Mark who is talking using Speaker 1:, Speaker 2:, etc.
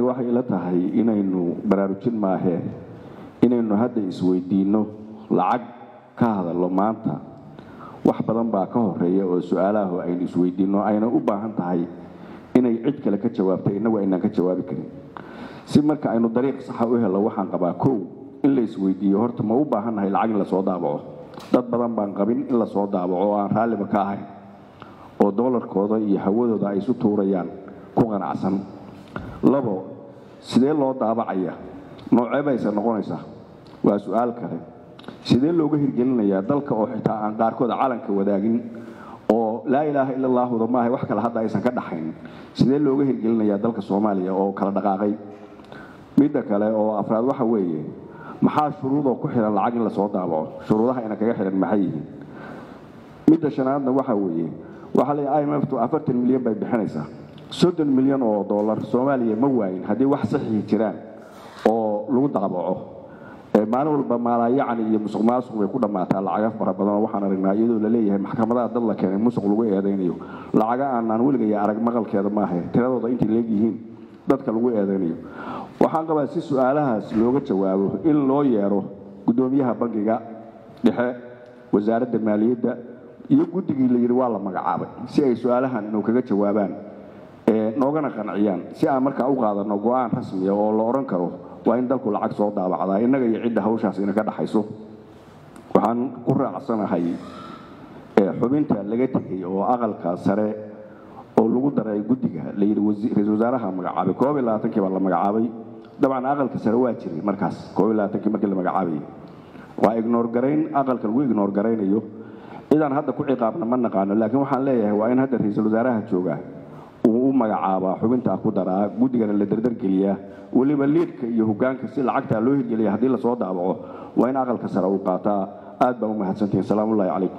Speaker 1: aniga waxay ila tahay inaynu baraarujin maahee inaynu hadda isweydiinno lacag ka hadallo maanta. Wax badan baa ka horreeya oo su'aalaha aynu isweydiinno ayna u baahan tahay inay cid kale ka jawaabtay innagu aynaan ka jawaabi karin. Si marka aynu dariiq saxa u helo waxaan qabaa kow in la isweydiiyo. Horta ma u baahannahay lacag in la soo daabaco. Dad badan baan qabin in la soo daabaco oo aan raalliba ka ahayn oo doolarkooda iyo hawadooda ay isu tuurayaan ku qanacsan labo sidee loo daabacaya noocee bayse noqonaysaa? Waa su'aal kale. Sidee looga hirgelinayaa dalka oo xitaa aan qaarkood calanka wadaagin oo laa ilaaha ila allaahuda maaha wax kale hadda aysan ka dhaxayn? Sidee looga hirgelinayaa dalka soomaaliya oo kala dhaqaaqay? Midda kale oo afraad waxa weeye maxaa shuruudoo ku xihan lacag in la soo daabaco shuruudaha ina kaga xihan maxay yihiin? Midda shanaadna waxa weeye waxaa leeyahay imftu afartan milyan bay bixinaysaa soddon milyan oo dollar soomaaliya ma waayin haddii wax saxiixi jiraan oo lagu daabaco. Maalin walba maalaayacni iyo musuq maasuq bay ku dhammaataa lacaga fara badan oo waxaan aragnaa iyadoo la leeyahay maxkamadaha dad la keenay musuq lagu eedaynayo. Lacaga aanaan weligaya arag maqalkeeda maaha tiradooda intay leegyihiin dadka lagu eedaynayo. Waxaan qabaa si su'aalahaas looga jawaabo in loo yeero guddoomiyaha bangiga dhexe wasaaradda maaliyadda iyo guddigii la yidhi waa la magacaabay si ay su'aalahan inuu kaga jawaabaan noogana qanciyaan. Si aan markaa u qaadanno go'aan rasmiya oo la odhan karo waa in dalku lacag soo daabacdaa innaga iyo cidda hawshaas ina ka dhaxayso. Waxaan ku raacsanahay xubinta laga tegay oo aqalka sare oo lagu daray guddiga la yidhi ra'isul wasaaraha magacaabay koob iyo labaatankii baa la magacaabay. Dabcan aqalka sare waa jiray markaas. Koob iyo labaatankii markii la magacaabayay waa ignoor aqalka lagu ignoor cidaan hadda ku ciqaabna ma naqaano laakiin waxaan leeyahay waa in hadda ra'iisul wasaaraha jooga u magacaabaa xubintaa ku daraa guddigana la dardargeliyaa weliba liidka iyo hogaanka si lacagtaa loo hirgeliya haddii la soo daabaco waa in aqalka sare uu qaataa. Aad baa u mahadsantihin salaamullahi calaykum